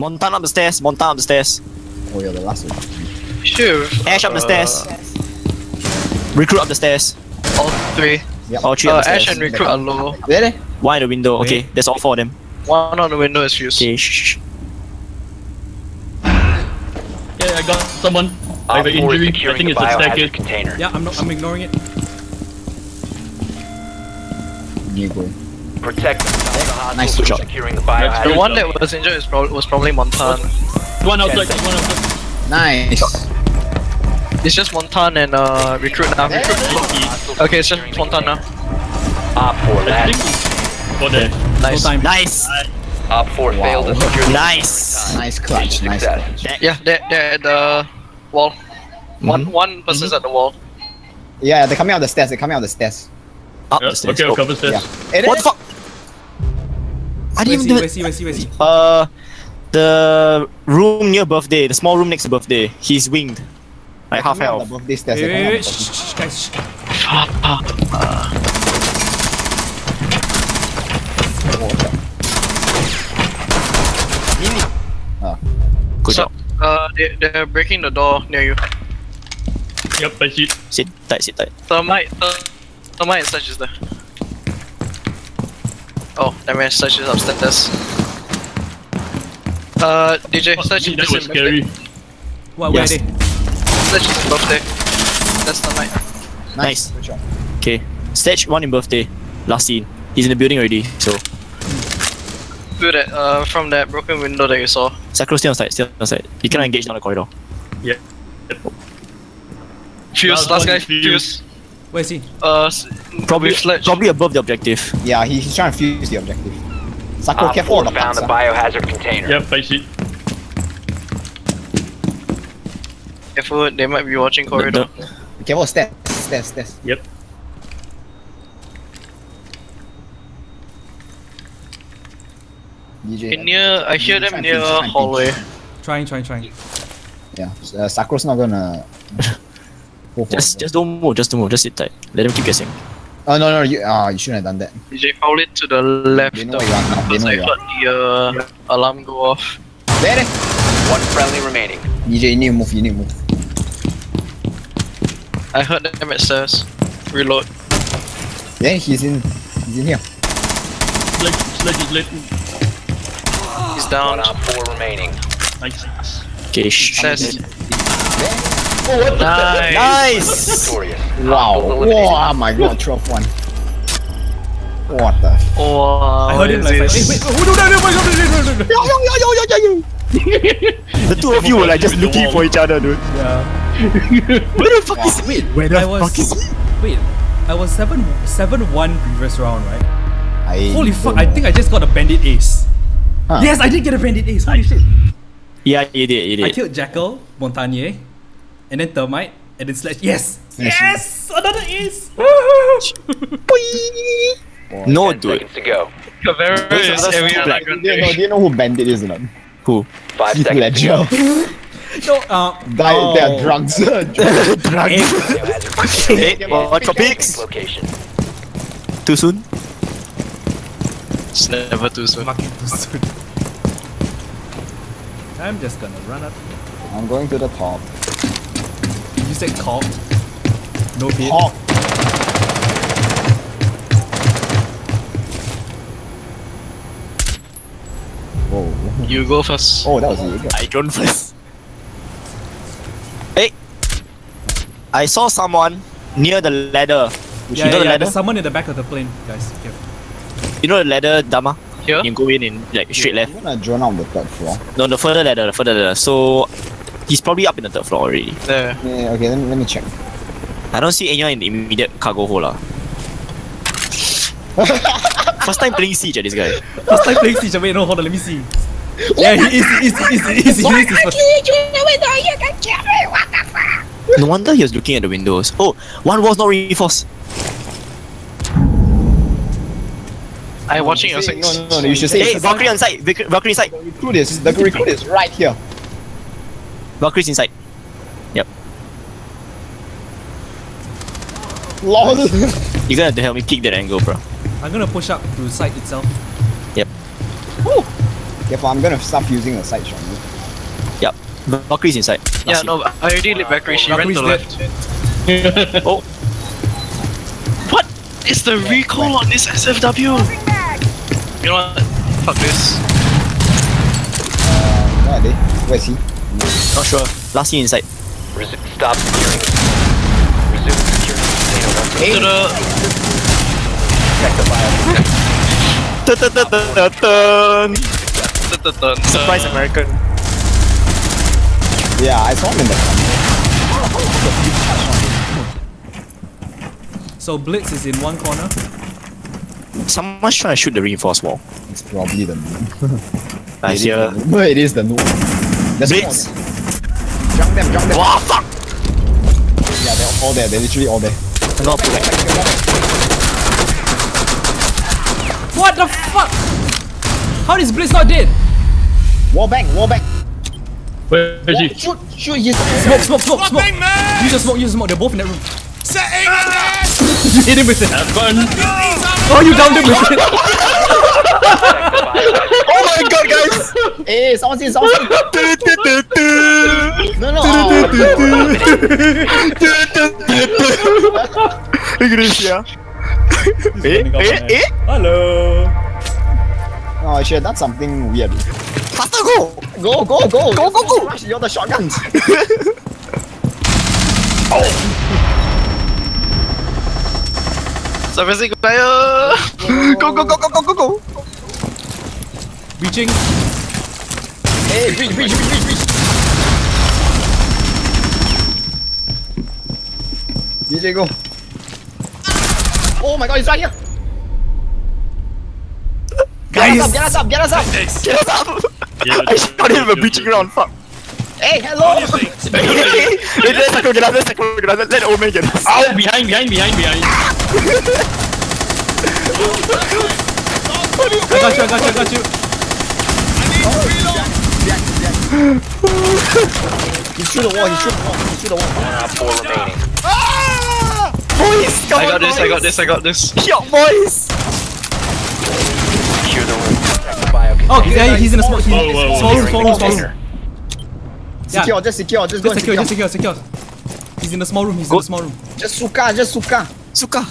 Montan up the stairs. Montan up the stairs. Oh, you're the last one. Sure. Ash up the uh, stairs. Recruit up the stairs. All three. Yep. All three Uh, up the Ash stairs. and Recruit are low. There, One in the window. Wait. Okay, that's all four of them. One on the window is fused. Okay, shh, shh. Yeah, I got someone. I have Op an 4 injury. I think the it's a biohazard staircase. container. Yeah, I'm not. I'm ignoring it. you go. Protect the hostile Nice from job. securing the The one that was injured is prob- was probably Montan. One outside. One outside. Nice. It's just Montan and uh, Recruit now. Recruit. Hostiles Okay, it's just securing Montan now. Op 4 I last. think. Got there. No Nice. time. Nice. Op 4 failed to secure Nice. Nice clutch. Nice clutch. That- Yeah, they're, they're at the wall. One Mhm. one person's at the wall. Yeah, they're coming out the stairs. They're coming out the stairs. Up Yeah, the stairs. okay, I'll Oh, cover stairs. Yeah. What the fuck? I didn't he? even do Where's it. he? Where's he? Where's he? Uh, the room near birthday, the small room next to birthday. He's winged. Like half Coming out health. the birthday stairs. Wait, they're wait, wait, shh, shh, guys. Shh. Good So, job. uh, they, they're breaking the door near you. Yep, I see it. Sit tight, sit tight. Thermite, th- thermite and such is there. Oh, that man, such is upstairs. Uh, DJ, Oh, such is that was scary. What? Where Yes. are they? Such is birthday. That's thermite. stairs. Nice. Okay. Stage one in birthday. Last scene. He's in the building already, so. Do that, uh, from that broken window that you saw. Sakura still on side, still on side. You cannot engage down the corridor. Fuse, Last last guy, is Fuse. fuse. Where is he? Uh, Probably, probably above the objective. Yeah, he, he's trying to fuse the objective. Sakura, Op careful 4 on the found the biohazard container. Yep, I see it. Careful, they might be watching The- corridor. the- Careful, stairs, stairs, stairs. Yep. DJ. In near, I hear them near pinch, try and pinch. hallway. Trying, trying, trying. Yeah, uh, Sakura's not gonna. go for just, it. just don't move, just don't move, just sit tight. Let him keep guessing. Oh no no you ah you shouldn't have done that. DJ found it to the left. They know you are now. They know I you are. heard the uh, alarm go off. There. It. One friendly remaining. DJ, you need to move. You need to move. I heard them at stairs. Reload. Yeah, he's in. He's in here. Sledge, sledge is. He's down. One op 4 remaining. Nice. Okay, shh what the nice. nice. Wow. Oh my god, 12 1. What the? Oh, I heard him like, wait, wait, the two of you were like just looking for each other, dude. Yeah. where the fuck is is wait? Where the I was, fuck is wait? I was seven seven one previous round, right? I Holy fuck! Know. I think I just got a bandit ace. Huh. Yes, I did get a bandit ace. Holy shit! Yeah, you did. You did. I killed Jackal Montagnier and then Thermite, and then Sledge. Yes! Yes. Yes! Another ace! No, 10 dude. seconds to go. Caveira Those are is the every two other black. Do you, know, do you know who Bandit is or not? Who? Five Heath seconds. Ledger. no, uh, Guy, oh. they're drunks. Drunk. Biohazard Hey, container. what topics? Location. Too soon? It's never too soon. Fucking too soon. I'm just gonna run up. I'm going to the top. You said call. No hit. Top. Whoa. You go first. Oh, that was you. I drone first. Hey! I saw someone near the ladder. Yeah, you know yeah, the yeah. ladder? There's someone in the back of the plane, guys. Careful. You know the ladder, Dama? Here? You can go in in like straight left. I'm gonna drone out the third floor. No, the further ladder, the further ladder. So he's probably up in the third floor already. There. Yeah, okay, let me, let me check. I don't see anyone in the immediate cargo hold lah. First time playing siege at this guy. First time playing Siege. Wait, no, hold on, let me see. Yeah, he is, he is, he is, he is, he is. his first- No wonder he was looking at the windows. Oh, one wall's not reinforced. I'm watching your six. No, no, no, you should say Hey, Valkyrie on side. Valkyrie inside. the recruit is the recruit is right here. Valkyrie's inside. Yep. LOL. You're gonna have to help me kick that angle, bro. I'm gonna push up to site itself. Yep. Woo! Careful, I'm gonna stop using a side shot. Yep. Valkyrie's inside. Yeah, Last no, I already lit Valkyrie. She ran to the Valkyrie's left. Oh. What is the recoil on this SFW? You know what? Fuck this. Uh, where are they? Where is he? Not sure. Last year inside. Resu- stop securing. Resume securing container once again. the Check the bio. Dun-dun-dun-dun-dun. Surprise American. Yeah, I saw him in the So Blitz is in one corner. Someone's trying to shoot the reinforced wall. It's probably the noob. I It is hear. the noob. it is the noob. There's more Blitz. There. Jump them, jump them. Wow, fuck! Yeah, they're all there. They're literally all there. I'm gonna put like What the fuck? How is Blitz not dead? Wall bang, wall bang. Where is he? Shoot, shoot, he's Smoke, smoke, smoke, smoke. Use the smoke, use the smoke. They're both in that room. you hit him with it. Have fun. Oh, you downed him with it. Oh my god, guys! Hey, someone's in, someone's in. Oh, at. Eh, eh, eh? Hello. no, I should have done something weird. Faster go! Go, go, go. Go, go, go. Rush, You're the shotguns. Servicing fire! Go, go, go, go, go, go, go! Reaching. hey, breach, breach, breach, breach, breach. DJ, go. Oh my god, he's right here. Guys! Get us up, get us up, get us up. Get us up! Yeah, I shot him with a breaching round, fuck. Hey, hello. Wait, let Sakura get us, let Sakura get us, let the old man get us. Ow! Behind, behind, behind, behind. I got you, I got you, I got you. I need to reload! He's through the wall, he's through the wall, he's through the wall. One four remaining. Boys, come I on, got this, I got this, I got this. Yo, boys! Secure the room. The bio Oh, container. yeah, he's in a small, Whoa, whoa, whoa. small room, small room, small room. Secure, just secure, just Just and secure, secure. just secure, secure. He's in the small room, he's in the small room. Just suka, just suka. Suka.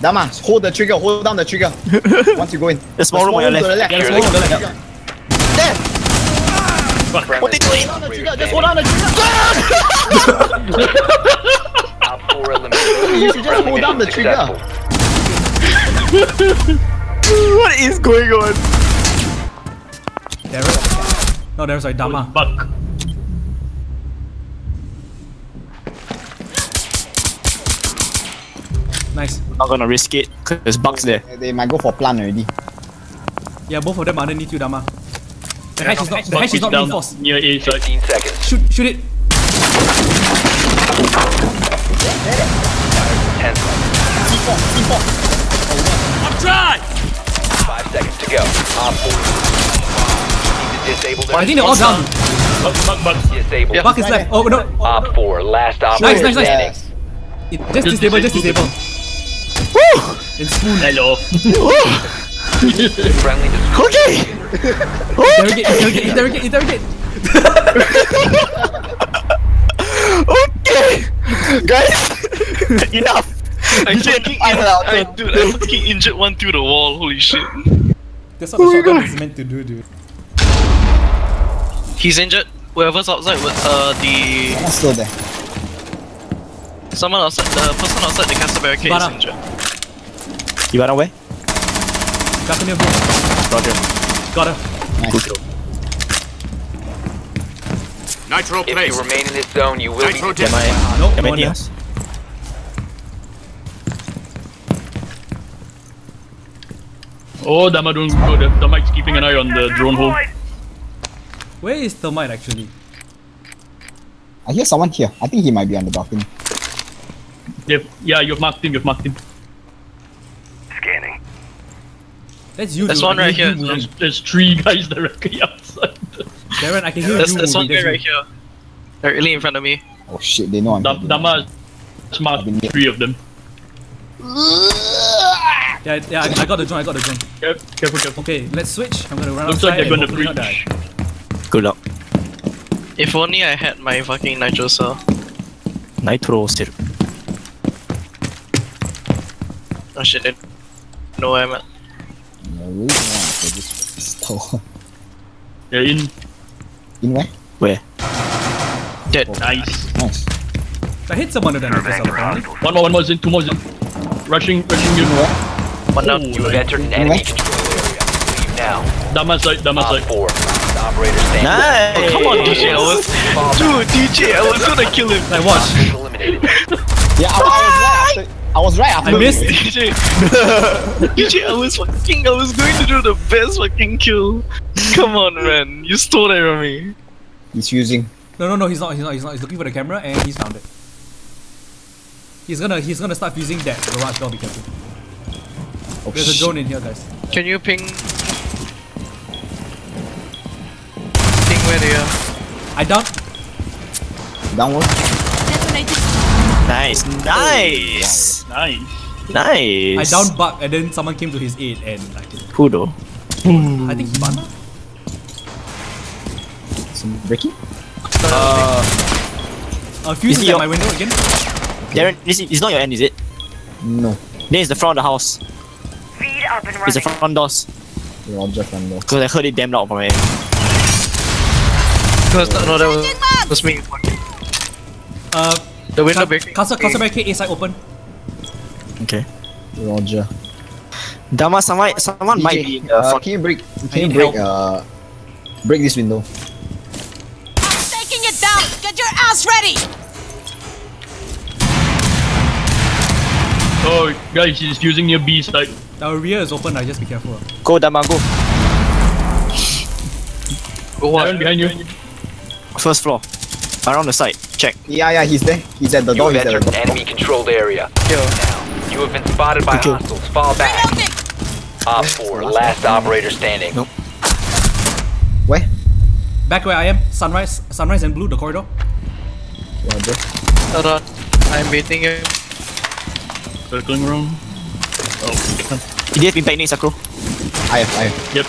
Dama, hold the trigger, hold down the trigger. Once you go in. The small room on your to the left. left. Yeah, the Hold small room on the the left. trigger. Friendly they doing? Hold down the trigger, just hold down the trigger. Op four eliminated. You should just hold down the trigger. What is going on? Darren? No, Darren, sorry, Dama. Fuck. Nice. Not gonna risk it, cause there's bugs there. They might go for plan already. Yeah, both of them are underneath you, Dama. The hatch is not, the hatch is Fuck, not reinforced. Near A 15 seconds. Shoot, shoot it. 10 seconds. C4, C4. Five seconds to go. Op four. Need to disable I think they're all down. Buck, buck, buck. Disable. Buck is left. Oh, no. Op four. Last op. Nice, nice, nice. standing. It, just disable, just disable. And spoon. Hello. Friendly dis- Okay! Interrogate, interrogate, interrogate, interrogate. Okay! Guys! Enough! I DJ, fucking, I I, dude, I fucking injured one through the wall. Holy shit. That's what the shotgun is meant to do, dude. He's injured. Whoever's outside with uh the I'm still there. someone outside the person outside the castle barricade is injured. You run away? Got near boom. Roger. Got her. Nice. Nitro If you remain in this zone, you will be Nitro detected. detected. Am I, Nope, am no Oh, I one near Oh, Dama don't go there. Dama's keeping an eye on the drone hole. Where is Thermite actually? I hear someone here. I think he might be on the balcony. They've- yeah, you've marked him, you've marked him. That's you, There's dude. one right here. There's, there's three guys directly outside. Darren, I can hear There's, you there's one guy right here. Directly in front of me. Oh shit, they know I'm Da- here. Dama has marked three of them. Yeah, yeah, I, I got the drone, I got the drone. Care- Careful, careful. Okay, let's switch. I'm gonna run Looks like outside they're gonna breach. Good luck. If only I had my fucking nitro cell. Nitro sir. Oh shit, didn't know where I'm at. No, really? No, I just stole. Yeah, in. In where? Where? Dead. Nice. Nice. I hit someone with that nitro cell apparently. One more, one more in, two more in. Rushing, rushing you. One down. You have entered an enemy control area. Leave now. Dama side, Dama Op side. 4. last Operator standing. Nice. Come on, DJ. I was, dude, DJ. I was gonna kill him. Like watch. Hostiles eliminated. Yeah, I, I was right after. I was right after. I missed. DJ. DJ, I was fucking. I was going to do the best fucking kill. Come on, man. You stole that from me. He's using. No, no, no, he's not, he's not, he's not. He's looking for the camera and he's found it. He's gonna, he's gonna start using that garage door. Be careful. Oh, There's a shit. drone in here, guys. Can you ping? Ping where they are. I down. Downward. Nice. Nice. Nice. Nice. I down Buck and then someone came to his aid and I killed him. Who though? I think Hibana? Some breaking. Uh, Uh, Fuse Is is at your- my window again. Darren, this is, it's not your end, is it? No. Then it's the front of the house. Speed up and It's the running. front doors. Roger from there. Because I heard it damn loud from my end. Because no, no, that was, was me. Uh, The window ca- breaking. castle, castle barricade A side open. Okay. Roger. Dama, someone, someone might be in Uh, can you break? Can you break? help. Uh, break this window. Taking it down. Get your ass ready. Oh, guys, he's using your B side. Our rear is open. I just be careful. Go, Dama, go. Go Darren behind you. First floor. Around the side. Check. Yeah, yeah, he's there. He's at the You door. have He's at the entered an enemy controlled area. Yo. You have been spotted by Okay. hostiles. Fall back. Reloading. Op 4. Last operator standing. Nope. Where? Back where I am. Sunrise, sunrise and blue. The corridor. Roger. Hold on. I'm baiting him. Circling room. Oh, He has been back next, Sakura. I have, I have. yep.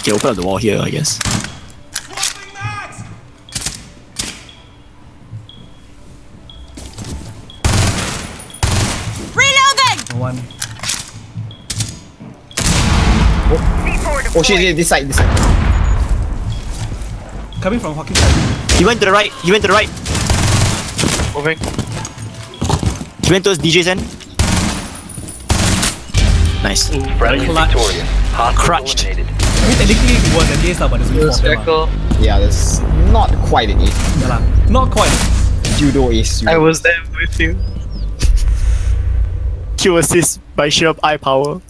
Okay, open up the wall here, I guess. Reloading. One. Oh, oh shit, yeah, this side, this side. Coming from Hawking side. He went to the right. He went to the right. Moving. He went towards DJ's end. Nice. Friendly Clutch. victorious. Hostiles Crutched. eliminated. I mean, technically it was an ace lah, but it's only four of. Circle. Yeah, that's not quite an ace. Yeah lah. Not quite. Judo ace. I was there with you. Kill assist by sheer eye power.